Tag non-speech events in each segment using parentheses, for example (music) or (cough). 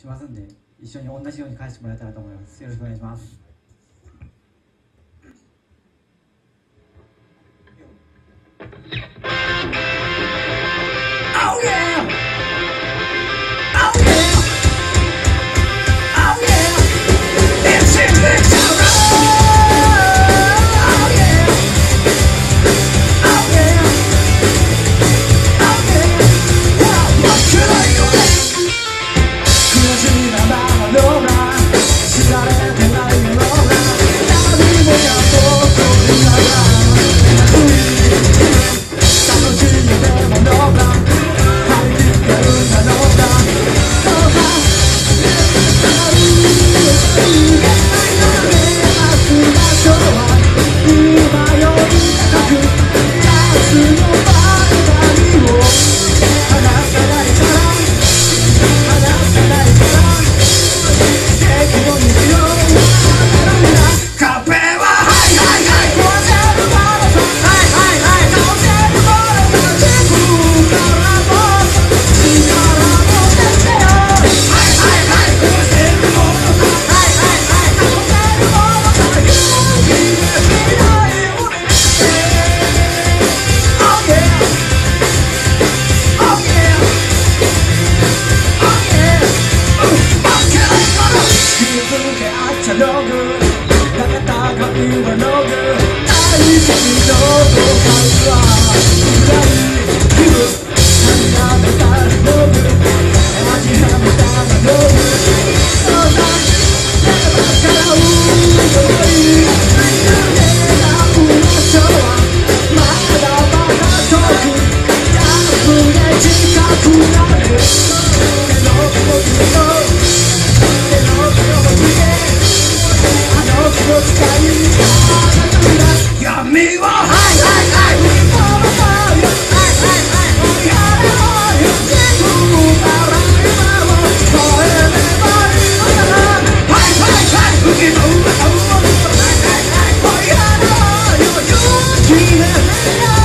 しますんで一緒に同じように返してもらえたらと思います。よろしくお願いします。一起走过坎坷 love.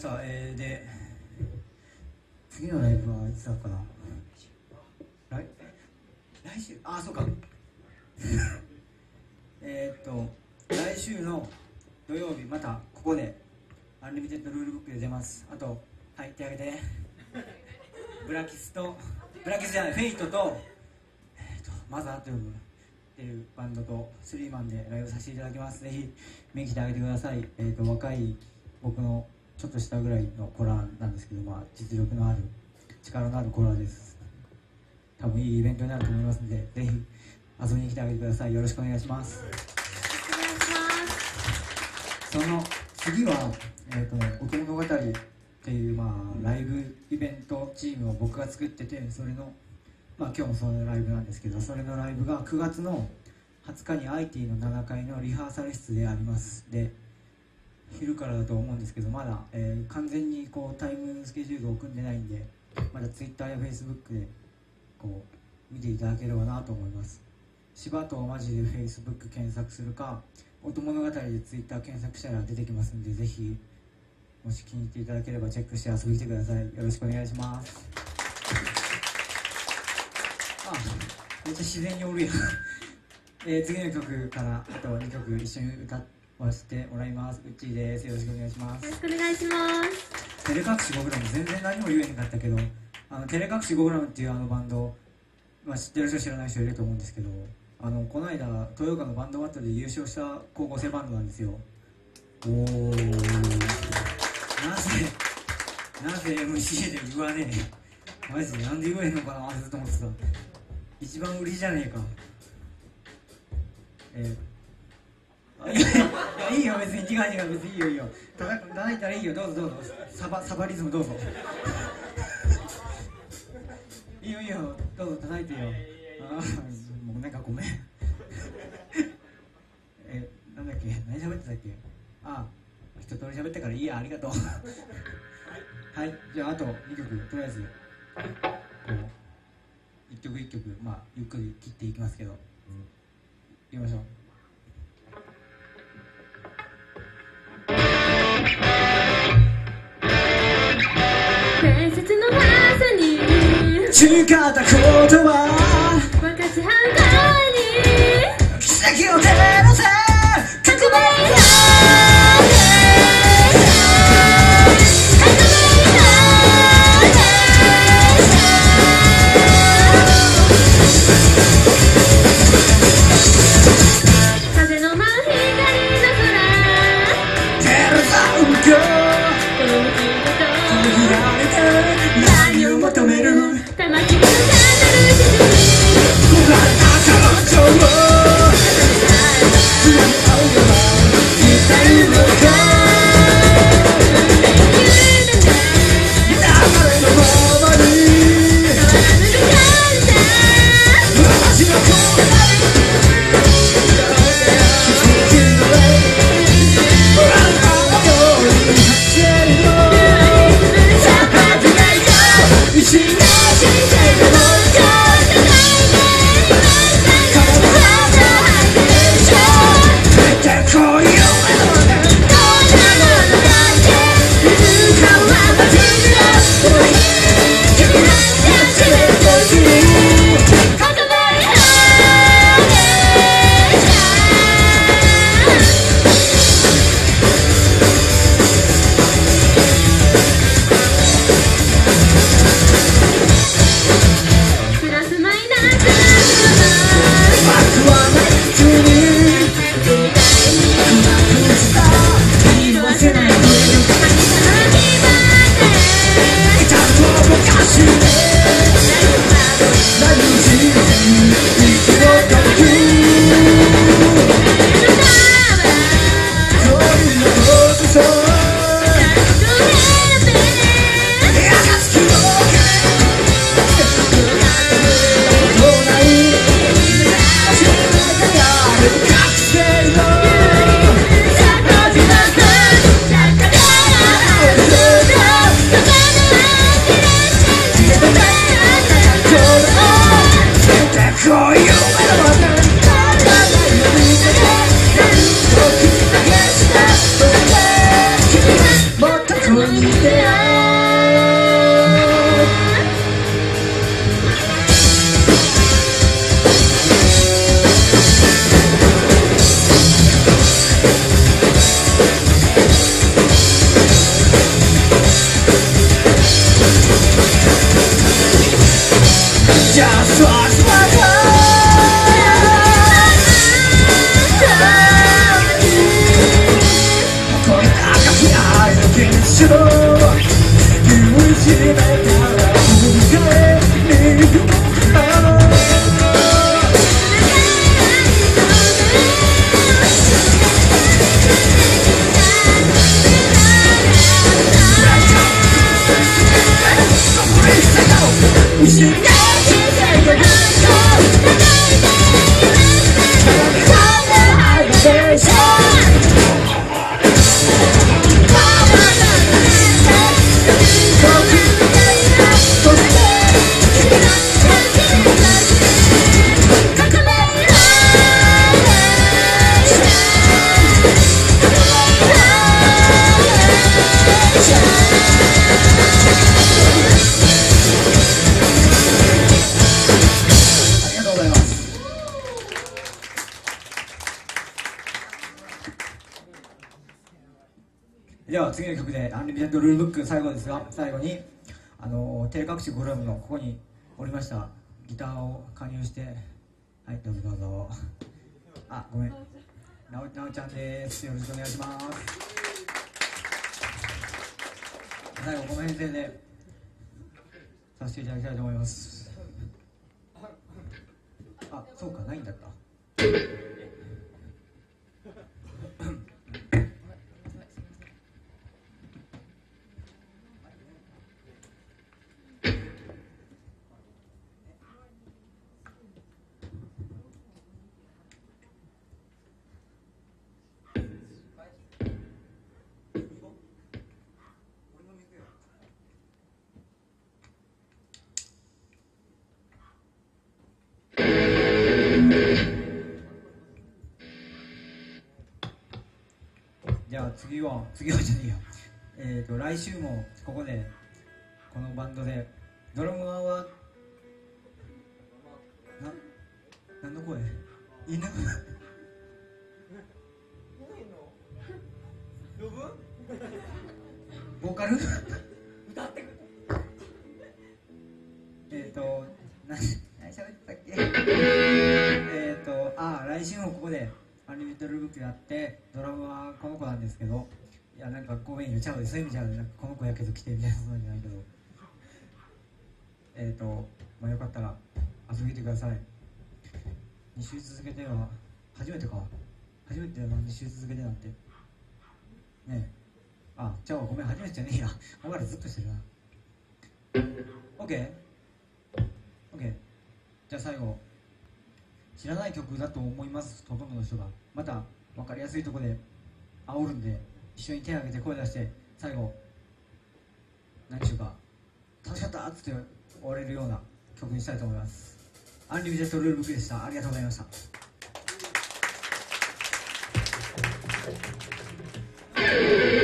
した、えー、で次のライブはいつだかな。来来週あそうか。(laughs) えっと来週の土曜日またここでアンリミテッドルールブックで出ます。あと入ってあげて。ブラキスとブラキスじゃないフェイトと,、えーと、マザーと呼ぶていうバンドとスリーマンでライブさせていただきます。ぜひ見に来てあげてください、えー、と若い僕のちょっとしたぐらいのコラなんですけど、まあ、実力のある力のあるコラです。多分いいイベントになると思いますのでぜひ遊びに来てあげてください。よろしくお願いします。その次は、えーと「奥物語」っていう、まあ、ライブイベントチームを僕が作っててそれのまあ、今日もそのライブなんですけどそれのライブが9月の20日に IT の7階のリハーサル室であります。で昼からだと思うんですけどまだ、えー、完全にこうタイムスケジュールを組んでないんでまだ Twitter や Facebook でこう見ていただければなと思います。柴とマジで Facebook 検索するか音物語で Twitter 検索したら出てきますんでぜひもし気に入っていただければチェックして遊びに来てください。よろしくお願いします。あめっちゃ自然におるやん。えー、次の曲からあと2曲一緒に歌って。わせてもらいます。うっちーです。よろしくお願いします。よろしくお願いします。照れ隠し5グラム全然何も言えへんかったけどあの照れ隠し5グラムっていうあのバンド、まあ、知ってる人知らない人いると思うんですけどあのこの間豊岡のバンドバットで優勝した高校生バンドなんですよ。おおなぜなぜ MC で言わねえ？マジでなんで言えへんのかなずっと思ってた。一番売りじゃねえか。えー、いやいいよ別に違う違う別にいいよいいよ。叩叩いたらいいよどうぞどうぞ。サバサバリズムどうぞ。いいよいいよ。どうぞ叩いてよ。あもうなんかごめん。えなんだっけ？何喋ってたっけ？あ一通り喋ったからいいやありがとう。はいじゃああと2曲とりあえず。こう一曲一曲、まあ、ゆっくり切っていきますけど、うん、いきましょう。誓った言葉分かち半分後あの照れ隠しゴルムのここにおりました。ギターを加入してはいどうぞどうぞ。あごめん。なおなおちゃんです。よろしくお願いします。最後この辺でねさせていただきたいと思います。あそうかないんだった。じゃあ次は次はじゃねえや。えっ、と来週もここでこのバンドでドラムはな何の声？犬？(laughs) ボーカル？歌ってくえっと何何喋ってたっけ？(laughs) えっとあ来週もここでアンリミットルブックやってドラムはこの子なんですけどいやなんかごめんよちゃうでそういう意味じゃなんかこの子やけど来てみたいなそうじゃないけど。えっ、とまあよかったら遊びに来てください。2週続けては初めてか。初めてだな2週続けてなんて。ねえ。あじゃあごめん初めてじゃねえや。お前らずっとしてるな。OK?OK、OK じゃあ最後。知らない曲だと思いますほとんどの人が。また分かりやすいところで煽るんで一緒に手を挙げて声出して最後何ちゅうか楽しかったっつって終われるような曲にしたいと思います。アンリミテッドルールブックでした。ありがとうございました。眠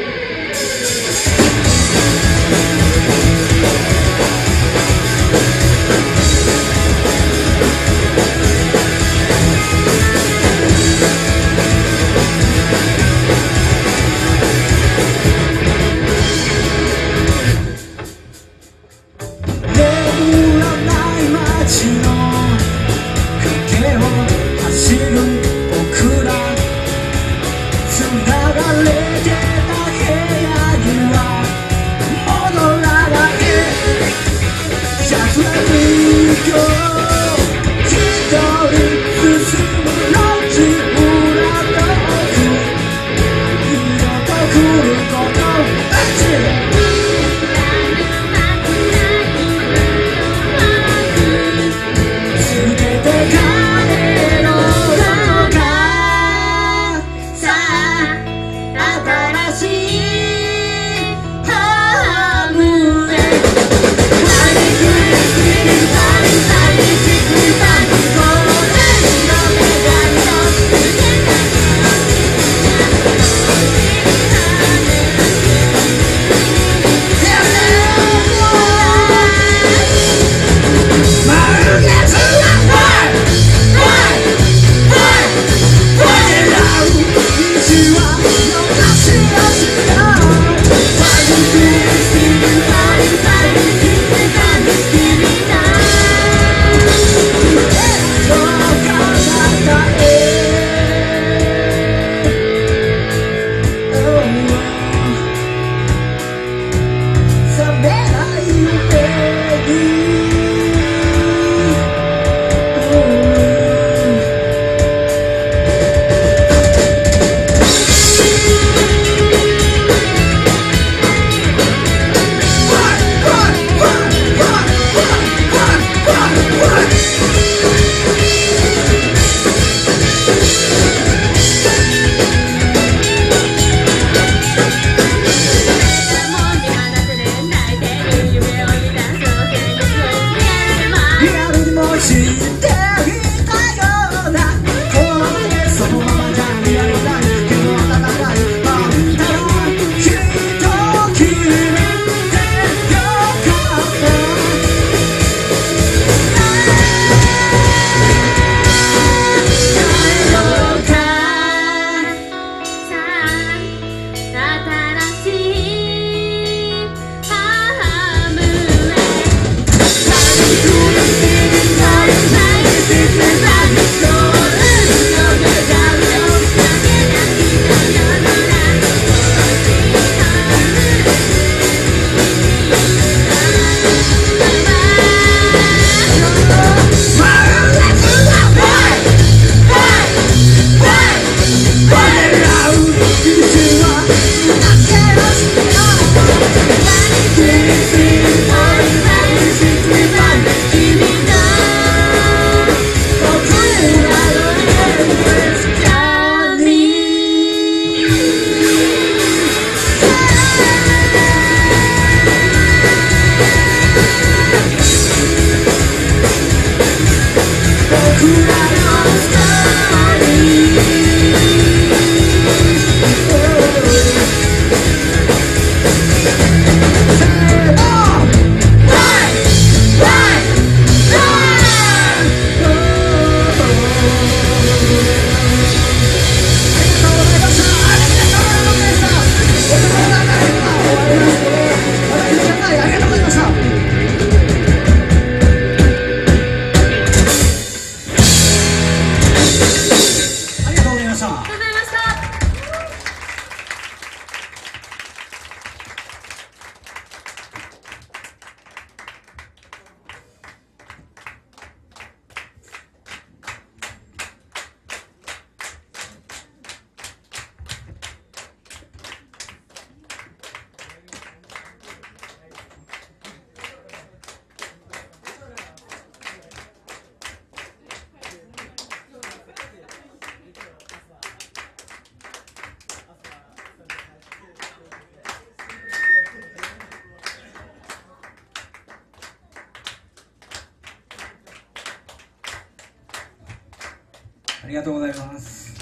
りがとうございます。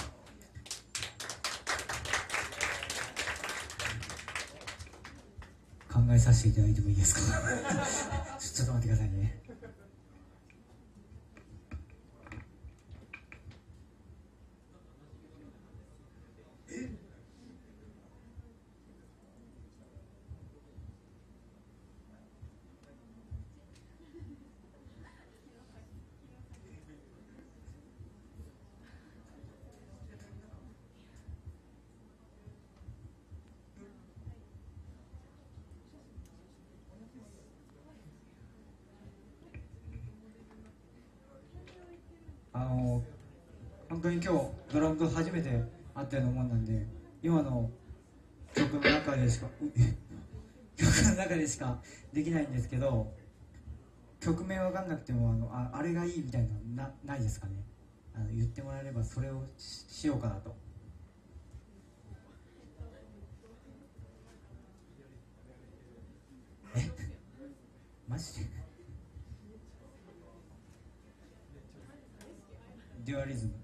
考えさせていただいてもいいですか？(laughs) ちょっと待ってくださいねあの本当に今日ドラムと初めて会ったようなもんなんで今の曲の中でしか (laughs) 曲の中でしかできないんですけど曲名わかんなくてもあのああれがいいみたいなのなないですかね？あの言ってもらえればそれをししようかなと。え？マジで？デュアリズム。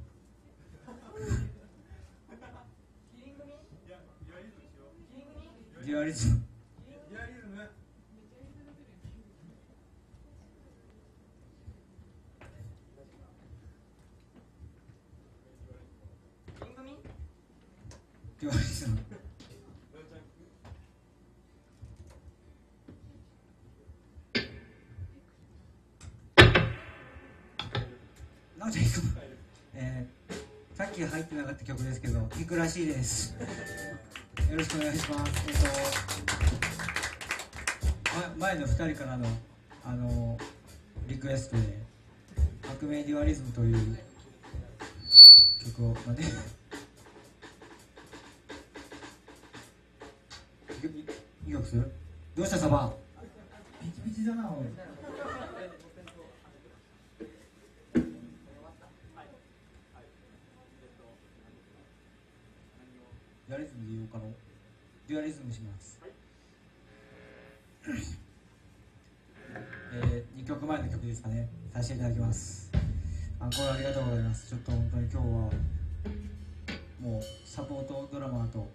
デュアリズム。デュアリズム。なんでいくのえー、さっき入ってなかった曲ですけど行くらしいです。よろしくお願いします。えっ、と、ま、前の2人からのあのリクエストで「革命デュアリズム」という曲をまあね。いい曲する？どうした？サバ。ピチピチだなおい。ュアリズムで言おうかなデュアリズムします、えー、2曲前の曲ですかね。させていただきます。あこれありがとうございます。ちょっと本当に今日はもうサポートドラマーと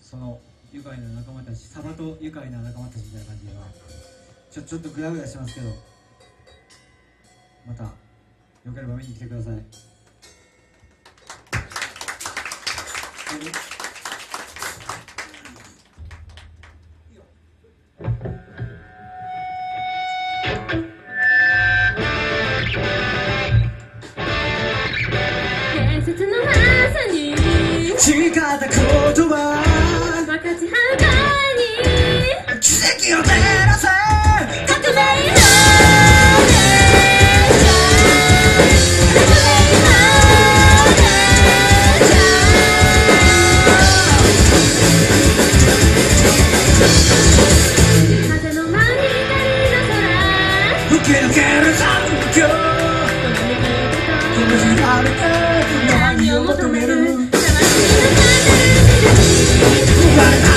その愉快な仲間たちサバと愉快な仲間たちみたいな感じではちょちょっとグダグダしてますけどまたよければ見に来てください。な